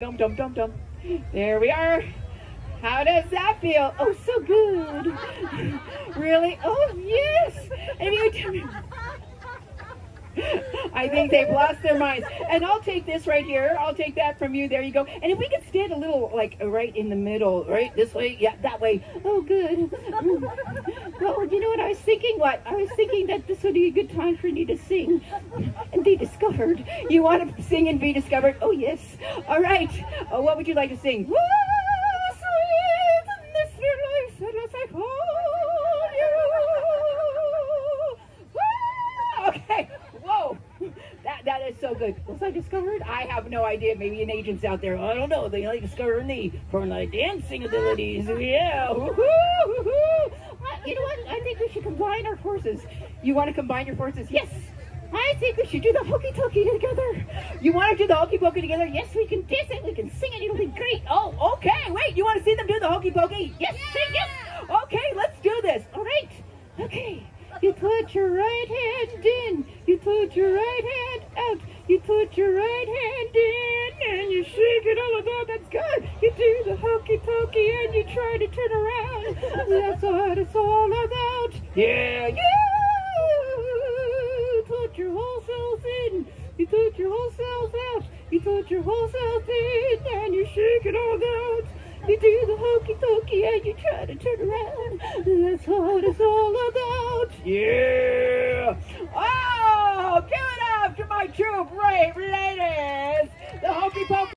Dum dum dum dum. There we are. How does that feel? Oh, so good. really? Oh, yes. And you I think they've lost their minds. And I'll take this right here. I'll take that from you. There you go. And if we could stand a little, like, right in the middle, right this way, yeah, that way. Oh, good. Well, you know what I was thinking? What? I was thinking that this would be a good time for you to sing and be discovered. You want to sing and be discovered? Oh, yes. All right. Uh, what would you like to sing? Woo, good. Was I discovered? I have no idea. Maybe an agent's out there. I don't know. They like discover me for my dancing abilities. Yeah. Woo-hoo, woo-hoo. You know what? I think we should combine our forces. You want to combine your forces? Yes. I think we should do the hokey pokey together. You want to do the hokey pokey together? Yes, we can dance it. We can sing it. It'll be great. Oh, okay. Wait, you want to see them do the hokey pokey? Yes, sing yes. Okay, let's do this. All right. Okay. You put your right hand in. You put your right. You put your right hand in and you shake it all about. That's good. You do the hokey pokey and you try to turn around. That's what it's all about. Yeah, you put your whole self in. You put your whole self out. You put your whole self in and you shake it all about. You do the hokey pokey and you try to turn around. That's what it's all about. Yeah. ladies, the Hokey Pokey.